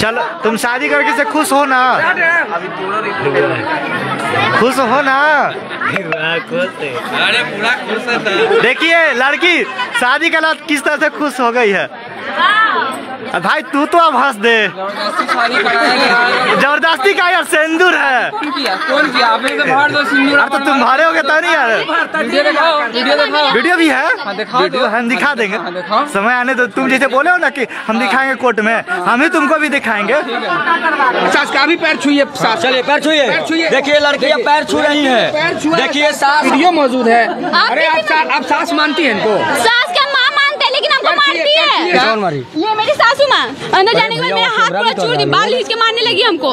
चलो तुम शादी करके से खुश हो ना? खुश हो ना? अरे पूरा खुश देखिए लड़की शादी के बाद किस तरह से खुश हो गई है? भाई तू तो अब हंस दे। ज़बरदस्ती का यार सिंदूर है। कौन किया आपने तो बाहर दो सिंदूर तो तुम भारे हो गए तो नहीं यार। वीडियो दिखाओ वीडियो दिखाओ वीडियो भी है हाँ, दिखाओ वीडियो हम दिखा देंगे। समय आने तो तुम जैसे बोले हो ना कि हम दिखाएँगे कोर्ट में हम ही तुमको भी दिखाएँगे। सास का भी पैर छुइए सास। चलिए पैर छुइए। देखिए लड़कियाँ पैर छू रही हैं। देखिए सास वीडियो मौजूद है। अरे आप सास मानती हैं इनको। सास क्या माँ मानते हैं लेकिन हमको मारती है। कौन मारी? ये मेरी सासू माँ। अंदर जाने के बाद मेरा हाथ पूरा तो छोड़ दी बाल खींच के मारने लगी हमको।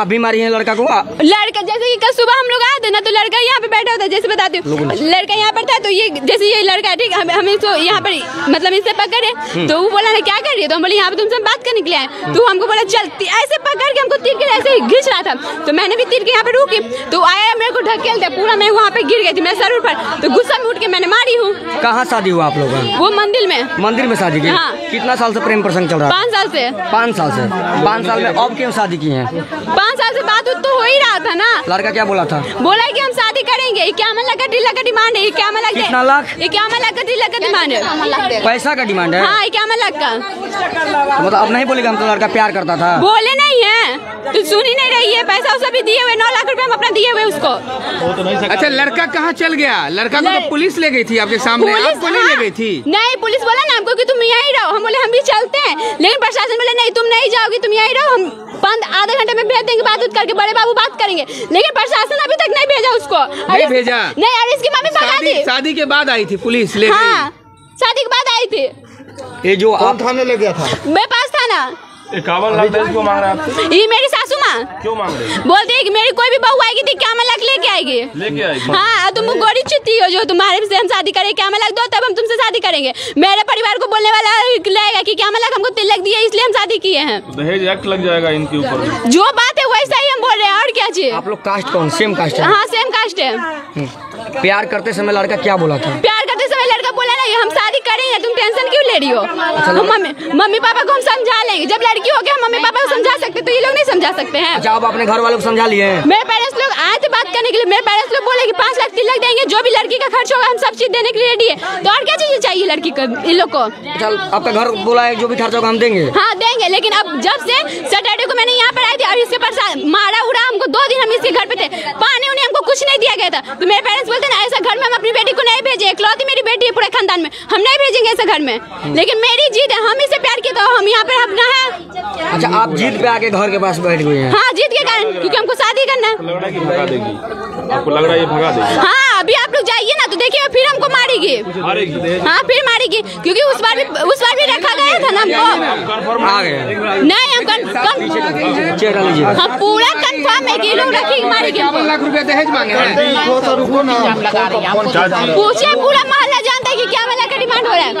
आप भी मारी हैं लड़का को? लड़का जैसे कि कल सुबह हम लोग आए थे ना तो लड़का यहाँ पे बैठा होता है जैसे बताती हूँ। लड़का यहाँ पर था तो ये जैसे ये लड़का ठीक हम हमें तो यहाँ पर मतलब इससे पकड़े तो वो बोला ना क्या कर रही है? तो हम बोले यहाँ पे तुमसे बात करने के लिए आए तो हमको बोला चल ऐसे पकड़ के हमको तीर के ऐसे घिंच रहा था। तो मैंने भी तीर के यहाँ पे रुकी। तो आया मेरे को ढकेल दिया पूरा मैं वहाँ पे गिर गई थी मेरे सर पर तो गुस्सा में उठ के मैंने मारी हूँ। कहाँ शादी हुआ आप लोगों वो मंदिर में। मंदिर में शादी की? हाँ। कितना साल से प्रेम प्रसंग चल रहा है? पाँच साल से। पाँच साल से। पाँच साल में अब क्यों शादी की है? पाँच साल से बात तो हो ही रहा था ना। लड़का क्या बोला था? बोला है कि हम शादी करेंगे। इक्यावन लाख का ढी लाख का डिमांड है? इक्यावन लाख कितना लाख? इक्यावन लाख का डिमांड है? पैसा का डिमांड है। हाँ इक्यावन लाख का? तो मतलब अब नहीं बोलेगा हम तो लड़का प्यार करता था। बोले नहीं है। तो सुन ही नहीं रही है। पैसा उसा भी दिए हुए नौ लाख रुपए हम अपना दिए हुए उसको। अच्छा लड़का कहाँ चल गया? लड़का को तो पुलिस ले गई थी आपके सामने। पुलिस आपको नहीं ले हाँ। गई थी। नहीं पुलिस बोला ना हमको कि तुम यहीं रहो। हम बोले हम भी चलते हैं। लेकिन प्रशासन बोले नहीं तुम नहीं जाओगी तुम यहीं रहो। हम बंद आधे घंटे में भेज देंगे बात करके बड़े बाबू बात करेंगे। लेकिन प्रशासन अभी तक नहीं भेजा उसको। नहीं भेजा? नहीं अरे इसकी मम्मी भगा शादी दी। शादी के बाद आई थी पुलिस ले हाँ शादी के बाद आई थी। ये जो आप थाने ले गया था। मेरे पास था ना। इक्यावन लाख हैं ये मेरी सासू क्यों मांग रहे हैं? बोलती है कि मेरी कोई भी बहू आएगी तो क्या लाख लेके आएगी? लेके आएगी। हाँ तुम गोरी चिट्ठी हो जो तुम्हारे से हम शादी करें क्या लाख दो? तब हम तुमसे शादी करेंगे। मेरे परिवार को बोलने वाला लगेगा कि क्या लाख हमको तिलक दिए इसलिए हम शादी किए हैं। दहेज एक्ट लग जाएगा इनके ऊपर। जो बात है वैसा ही हम बोल रहे हैं और क्या चाहिए आप लोग कास्ट कौन? सेम कास्ट है। हाँ सेम कास्ट है। प्यार करते समय लड़का क्या बोला था? करेंगे तुम टेंशन क्यों ले रही हो? हम मम्मी मम्मी पापा को हम समझा लेंगे जब लड़की हो गया हम मम्मी पापा को समझा सकते तो ये लोग नहीं समझा सकते हैं। अच्छा आप अपने घर वालों को समझा लिए मेरे पेरेंट्स लोग आए थे बात करने के लिए। मेरे पेरेंट्स लोग बोले कि पाँच लाख तिलक देंगे जो भी लड़की का खर्च होगा हम सब चीज़ देने के लिए रेडी है। तो और क्या चीज़ चाहिए लड़की को इन लोग को? चल आपका घर बोला है जो भी खर्चा होगा हम देंगे। हाँ देंगे लेकिन अब जब से सैटरडे को मैंने यहाँ पर आई थी और इसके पास मारा उड़ा हमको दो दिन हम इसके घर पे थे। कुछ नहीं दिया गया था। तो मेरे पेरेंट्स बोलते ना ऐसा घर में हम अपनी बेटी को नहीं भेजे इकलौती मेरी बेटी है पूरे खानदान में। हम नहीं भेजेंगे ऐसे घर में। लेकिन मेरी जीत है हम इसे प्यार किए तो हम यहाँ पर अपना है। अच्छा आप जीत पे आके घर के पास बैठ गए हैं? हाँ जीत के कारण क्योंकि हमको शादी करना है। लग रहा है कि भगा देगी आपको लग रहा है ये भगा देगी। हाँ अभी आप लोग जाइए ना तो देखिए फिर हमको मारेगी। हाँ फिर मारेगी। क्योंकि उस बार भी उस बार भी रखा गया था ना हमको। कन्फर्म आ गए नहीं हम हम पूरा कंफर्म है कि लोग रखेगी मारेगी दहेज मांगे हैं। पूछिए पूरा मोहल्ला जानता है कि क्या वाला का डिमांड हो रहा है।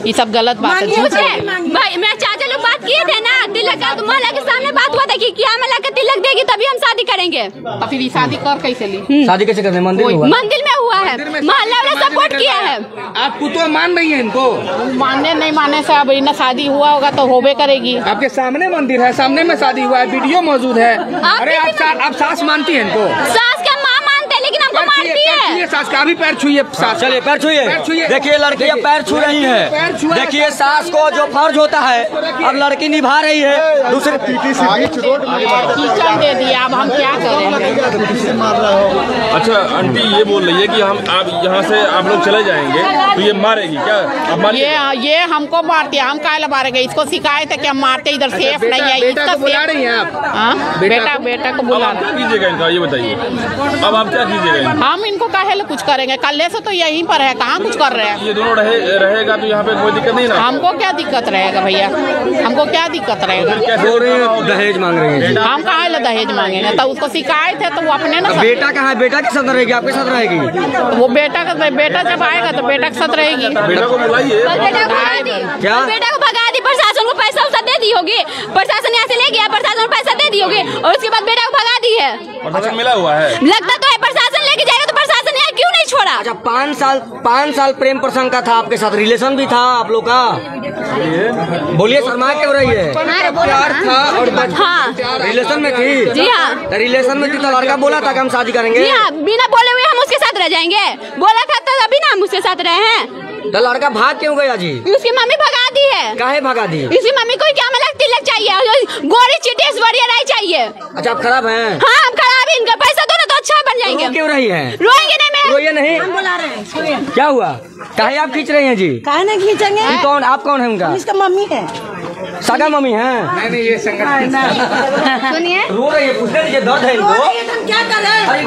ये हैं? सब गलत बात है। है। भाई मेरे चाचा लोग बात किए थे ना तिलक का तो मोहल्ला के सामने बात हुआ था कि क्या मला देगी तभी हम शादी करेंगे। तो शादी कर कैसे ली? शादी कैसे करने? मंदिर में हुआ? मंदिर में हुआ है। मोहल्ला वाला सपोर्ट किया है। आप पुतवा मान रही है इनको। मानने नहीं माने से अब ना शादी हुआ होगा तो होबे करेगी। आपके सामने मंदिर है सामने में शादी हुआ है वीडियो मौजूद है। अरे आप सास मानती है इनको? सास का माँ मानते हैं लेकिन हमको सास का भी पैर छुइए सास। चलिए पैर छुइए। देखिए लड़कियाँ देखिए। पैर छू रही हैं। देखिए सास को जो फ़र्ज़ होता है अब लड़की निभा रही है। दूसरे दे दिया अब हम क्या करें? अच्छा आंटी ये बोल रही है कि हम आप यहाँ से आप लोग चले जाएँगे तो ये मारेगी क्या? ये ये हमको मारती है हम काहे मारेंगे इसको शिकायत है कि हम मारते इधर सेफ़ नहीं है बेटा इसका बुला रही हैं आप? बेटा बेटा को- बुला कीजिएगा इनका ये बताइए। अब आप क्या कीजिएगा हम इनको काहे ले कुछ करेंगे। कल से तो यहीं पर है कहाँ कुछ कर रहे हैं? ये दोनों रहे रहेगा तो यहाँ पे कोई दिक्कत नहीं ना? हमको क्या दिक्कत रहेगा भैया? हमको क्या दिक्कत रहेगा? कैसे बोल रही हैं दहेज मांग रही हैं हम कहाँ ले दहेज मांगेंगे? तो उसको शिकायत है तो वो अपने ना बेटा कहाँ है? बेटा के साथ रहेगी आपके साथ रहेगी। वो बेटा का बेटा जब आएगा तो बेटा के साथ रहेगी। बेटा को बुलाइए। बस बेटा को भगा दी। क्या? बेटा को भगा दी प्रशासन को पैसा उसा दे दी होगी प्रशासन यहाँ से ले गया प्रशासन को पैसा दे दी होगी और उसके बाद बेटा को भगा दी है। प्रशासन मिला हुआ है। लगता तो है प्रशासन लेके जाएगा तो प्रशासन यहाँ क्यों नहीं छोड़ा अच्छा पाँच साल पाँच साल प्रेम प्रसंग का था आपके साथ रिलेशन भी था आप लोग का? बोलिए शर्मा क्यों रही है? प्यार था और हाँ। रिलेशन में थी? जी हाँ। तो रिलेशन में थी तो लड़का बोला था कि हम शादी करेंगे? जी हाँ बिना बोले हुए हम उसके साथ रह जाएँगे। बोला था तो अभी ना हम उसके साथ रहे हैं। तो लड़का भाग क्यों गया जी? उसकी मम्मी भगा दी है। काहे भगा दी? इसकी मम्मी को क्या मतलब तिलक चाहिए? गोरी चिटेश बढ़िया राय चाहिए। अच्छा आप खराब हैं। हाँ हम खराब हैं, इनका पैसा दो ना तो अच्छा बन जाएँगे। क्यों रही है? रोएँगे नहीं रोइए नहीं। बुला रहे हैं सुनिए क्या हुआ? काहे आप खींच रहे हैं जी? कहे नहीं खींचेंगे? कौन आप कौन है उनका? इसका मम्मी है। सगा मम्मी है? नहीं नहीं ये संगठन। सुनिए। रो रही है पूछने दीजिए दर्द है इनको। क्या करे अरे